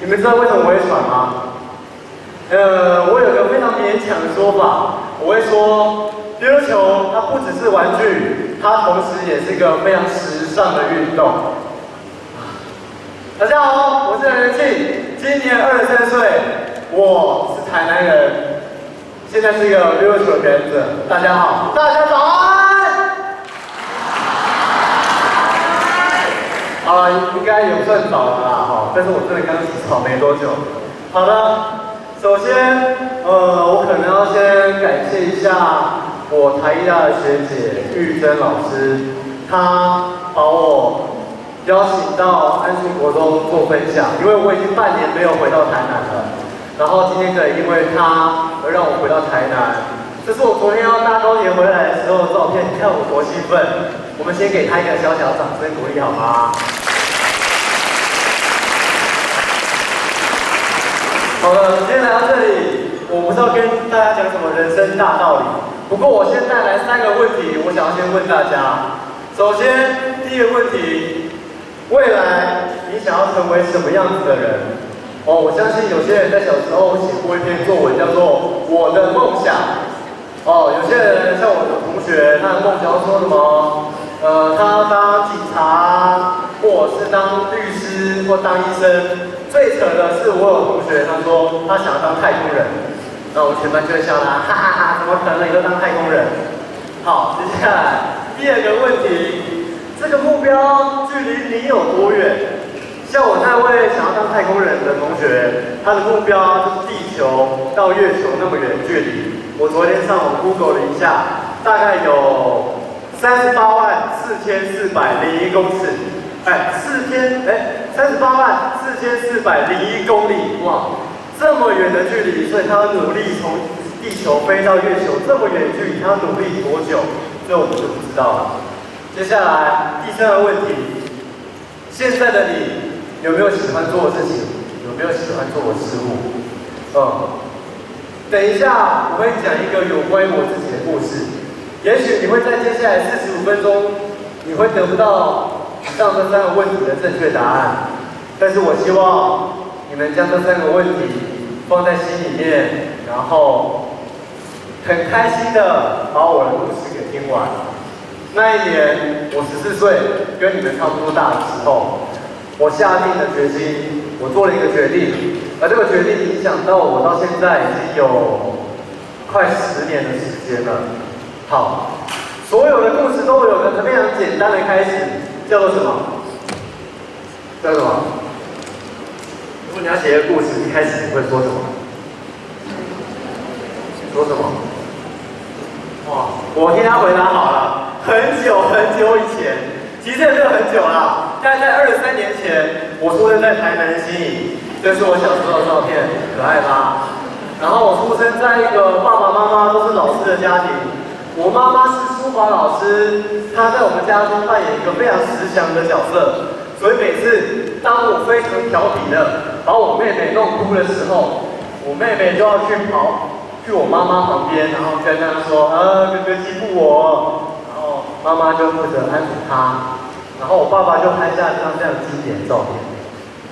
你们知道为什么我会喘吗？呃，我有个非常勉强的说法，我会说，溜溜球它不只是玩具，它同时也是一个非常时尚的运动。大家好，我是任仁庆，今年二十三岁，我是台南人，现在是一个溜溜球的表演者。大家好，大家早啊。应该有算早了啦，哈，但是我真的刚起床没多久。好的，首先，呃，我可能要先感谢一下我台艺大的学姐玉珍老师，她把我邀请到安心国中做分享，因为我已经半年没有回到台南了，然后今天可以因为她而让我回到台南，这是我昨天要搭高铁回来的时候的照片，你看我多兴奋！我们先给她一个小小掌声鼓励好吗？好了，今天来到这里，我不知道跟大家讲什么人生大道理。不过我先带来三个问题，我想要先问大家。首先，第一个问题，未来你想要成为什么样子的人？哦，我相信有些人在小时候写过一篇作文，叫做《我的梦想》。哦，有些人像我的同学，他的梦想说什么？呃，他当警察，或者是当律师，或当医生。最扯的是，我有同学，他说他想要当太空人，那我们全班就会笑他，哈哈哈，怎么可能以后当太空人？好，接下来第二个问题，这个目标距离你有多远？像我那位想要当太空人的同学，他的目标就是地球到月球那么远距离。我昨天上网 Google 了一下，大概有三十八万四千四百零一公尺，哎，四千，哎。三十八万四千四百零一公里，哇，这么远的距离，所以他要努力从地球飞到月球，这么远的距离，他要努力多久？这我们就不知道了。接下来第三个问题，现在的你有没有喜欢做的事情？有没有喜欢做的事物？嗯，等一下我会讲一个有关于我自己的故事，也许你会在接下来四十五分钟，你会得不到。上这三个问题的正确答案，但是我希望你们将这三个问题放在心里面，然后很开心的把我的故事给听完。那一年我十四岁，跟你们差不多大的时候，我下定了决心，我做了一个决定，而这个决定影响到我到现在已经有快十年的时间了。好，所有的故事都有个非常简单的开始。叫做什么？叫什么？如果你要写一个故事，一开始你会说什么？说什么？哇！我听他回答好了，很久很久以前，其实也没有很久啦，大概在二十三年前，我出生在台南新营，这是我小时候的照片，可爱吧？然后我出生在一个爸爸妈妈都是老师的家庭。我妈妈是书法老师，她在我们家中扮演一个非常慈祥的角色，所以每次当我非常调皮的把我妹妹弄哭的时候，我妹妹就要去跑去我妈妈旁边，然后跟她说：“啊，哥哥欺负我。”然后妈妈就负责安抚她，然后我爸爸就拍下这张这样经典的照片。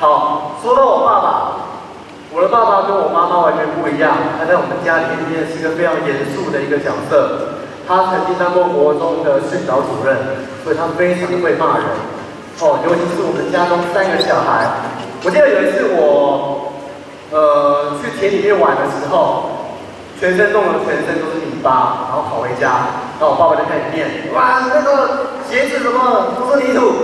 好，说到我爸爸，我的爸爸跟我妈妈完全不一样，他在我们家里面是一个非常严肃的一个角色。他曾经当过国中的训导主任，所以他非常会骂人。哦，尤其是我们家中三个小孩。我记得有一次我，呃，去田里面玩的时候，全身弄得全身都是泥巴，然后跑回家，然后我爸爸就开始念，哇，那个鞋子什么都是泥土，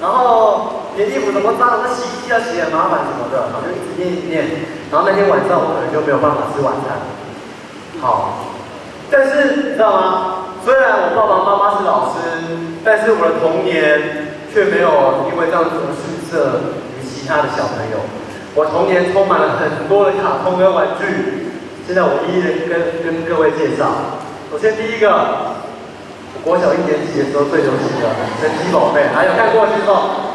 然后连衣服怎么脏，那洗衣机要洗很麻烦什么的，然后就一直念一念。然后那天晚上我可能就没有办法吃晚餐。好。但是你知道吗？虽然我爸爸妈妈是老师，但是我的童年却没有因为这样子失色于其他的小朋友。我童年充满了很多的卡通跟玩具，现在我一一的跟跟各位介绍。首先第一个，国小一年级的时候最流行的神奇宝贝，还有看过去吗？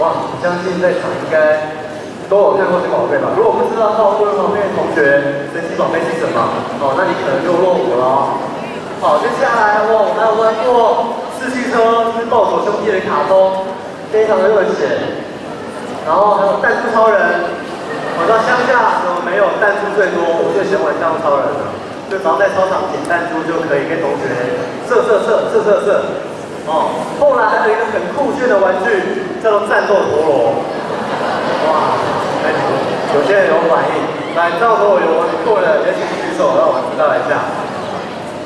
哇，我相信在场应该。都有看过这宝贝吧？如果不知道的话，问问旁边的同学，神奇宝贝是什么？哦，那你可能就落伍了。好，接下来我们还有玩过四驱车，是暴走兄弟的卡通，非常的热血。然后还有弹珠超人，我到乡下怎么没有弹珠最多，我最喜欢玩降超人了，就只要在操场捡弹珠就可以跟同学射射射射射射。哦，后来还有一个很酷炫的玩具，叫做战斗陀螺。哇，有些人有反应，来到时候有玩过的也请举手，让我知道一下。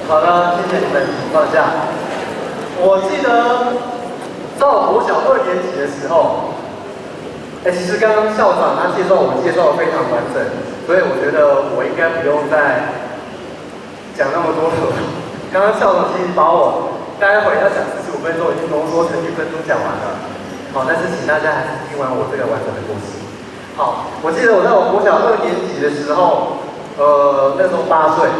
好的，谢谢你们，放下。我记得到国小二年级的时候，哎，其实刚刚校长他介绍我们介绍的非常完整，所以我觉得我应该不用再讲那么多了。刚刚校长其实把我待会要讲四十五分钟已经浓缩成一分钟讲完了。好，但是请大家还是听完我这个完整的故事。好，我记得我在我国小二年级的时候，呃，那时候八岁，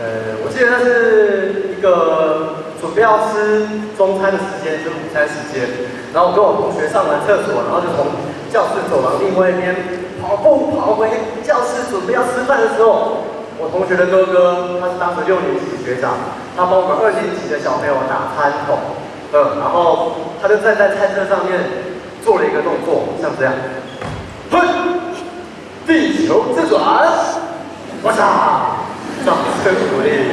呃，我记得那是一个准备要吃中餐的时间，就是午餐时间。然后我跟我同学上完厕所，然后就从教室走廊另外一边跑步跑回教室，准备要吃饭的时候。我同学的哥哥，他是当时六年级的学长，他帮我们二年级的小朋友打餐桶，嗯，然后他就站在餐车上面做了一个动作，像这样，嘿，地球自转，哇嚓，掌声鼓励。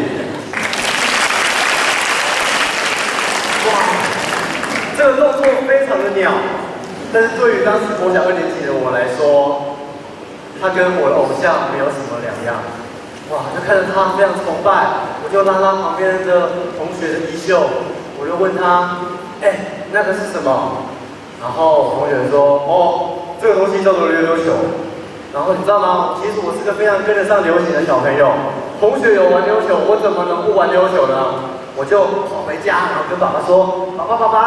哇，这个动作非常的鸟，但是对于当时国小二年级的我来说，他跟我的偶像没有什么两样。哇！就看着他非常崇拜，我就拉拉旁边的同学的衣袖，我就问他：“哎，那个是什么？”然后同学说：“哦，这个东西叫做溜溜球。”然后你知道吗？其实我是个非常跟得上流行的小朋友。同学有玩溜球，我怎么能不玩溜球呢？我就跑回家，然后跟爸爸说：“爸爸，爸爸，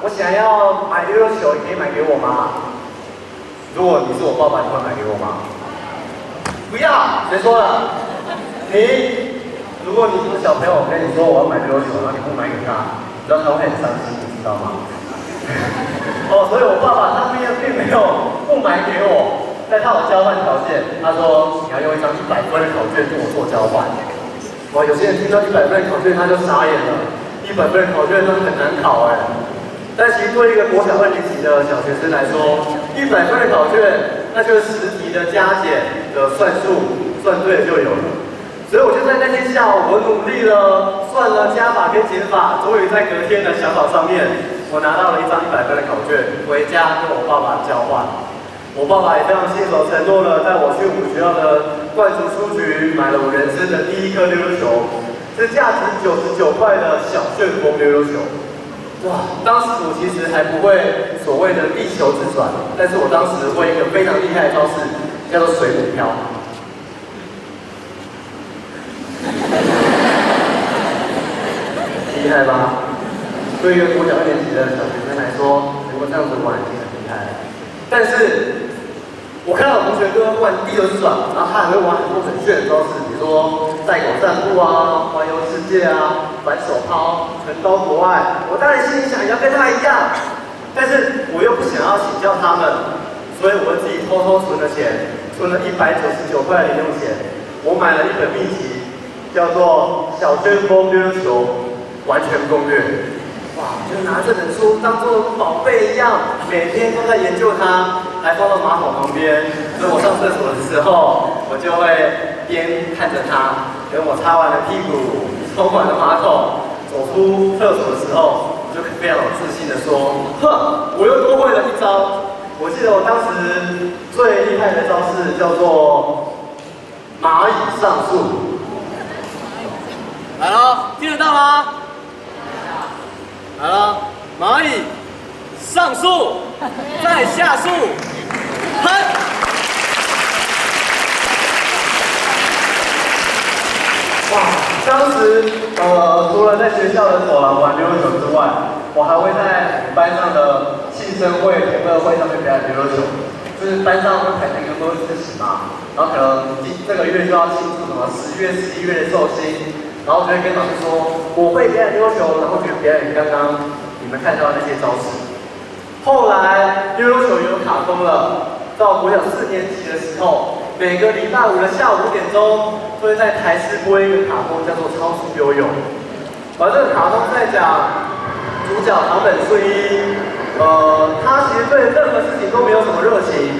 我想要买溜溜球，你可以买给我吗？”如果你是我爸爸，你会买给我吗？不要，谁说了？你，如果你是小朋友，我跟你说我要买溜溜球，然后你不买给他，你知道他会很伤心，你知道吗？哦，所以我爸爸他有不买给我，但他有交换条件，他说你要用一张一百分的考卷跟我做交换。哇，有些人听到一百分的考卷他就傻眼了，一百分的考卷都很难考哎。但其实对一个国小二年级的小学生来说，一百分的考卷，那就是十题的加减的算术，算对就有了。所以我就在那天下午，我努力了，算了加法跟减法，终于在隔天的小考上面，我拿到了一张一百分的考卷，回家跟我爸爸交换。我爸爸也非常信守承诺了，带我去我们学校的灌输书局买了我人生的第一颗溜溜球，是价值九十九块的小旋风溜溜球。哇！当时我其实还不会所谓的地球自转，但是我当时会一个非常厉害的招式，叫做水母漂。厉害吧？对于一个国小二年级的小学生来说，能够这样子玩已经很厉害了。但是，我看到同学都玩地球自转，然后他还会玩很多很炫的招式，比如说带狗散步啊、环游世界啊、反手抛、横刀夺爱。我当然心里想要跟他一样，但是我又不想要请教他们，所以我自己偷偷存了钱，存了一百九十九块零用钱，我买了一本秘籍，叫做《小旋风溜溜球完全攻略》。就拿这本书当做宝贝一样，每天都在研究它，还放到马桶旁边。所以我上厕所的时候，我就会边看着它。等我擦完了屁股，冲完了马桶，走出厕所的时候，我就非常有自信的说：“哼，我又多会了一招。”我记得我当时最厉害的招式叫做蚂蚁上树。来喽，听得到吗？好了，蚂蚁上树，再下树，喷。哇，当时呃，除了在学校的走廊玩溜溜球之外，我还会在班上的庆生会、同乐会上面表演溜溜球。就是班上会排那个多日子嘛，然后可能今这个月就要庆祝什么十月、十一月的寿星。然后就会跟老师说，我会表演溜溜球，然后就表演刚刚你们看到的那些招式。后来溜溜球有卡通了，到国小四年级的时候，每个礼拜五的下午五点钟，都会在台视播一个卡通，叫做《超速游泳》。而这个卡通在讲主角唐本顺一，呃，他其实对任何事情都没有什么热情，